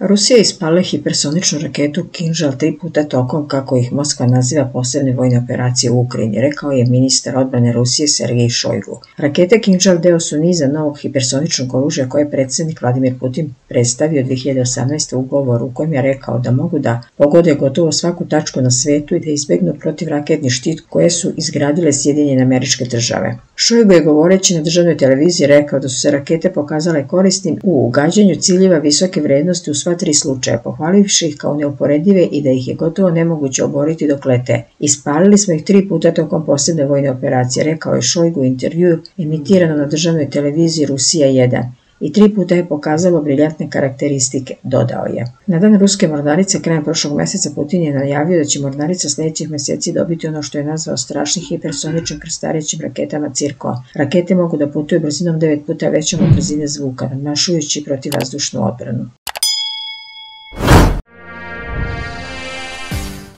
Rusija je ispalila hipersoničnu raketu Kinžal tri puta tokom, kako ih Moskva naziva posebne vojne operacije u Ukrajini, rekao je ministar odbrane Rusije Sergej Šojgu. Rakete Kinžal deo su niza novog hipersoničnog oružja koje je predsjednik Vladimir Putin predstavio 2018. u govoru u kojem je rekao da mogu da pogode gotovo svaku tačku na svetu i da izbegnu protivraketni štit koje su izgradile Sjedinjene američke države. Šojgu je govoreći na državnoj televiziji rekao da su se rakete pokazale korisnim u ugađanju ciljeva visoke vrednosti u sva tri slučaja, pohvalivši ih kao neuporedive i da ih je gotovo nemoguće oboriti dok lete. Ispalili smo ih tri puta tokom posebne vojne operacije, rekao je Šojgu u intervju emitirano na državnoj televiziji Rusija 1 i tri puta je pokazalo briljantne karakteristike, dodao je. Na dan ruske mornarice krajem prošlog meseca Putin je najavio da će mornarica sljedećih mjeseci dobiti ono što je nazvao strašnih hipersoničnim krstarećim raketama Cirko. Rakete mogu da putuju brzinom 9 puta većom od brzine zvuka, nadmašujući protivvazdušnu odbranu.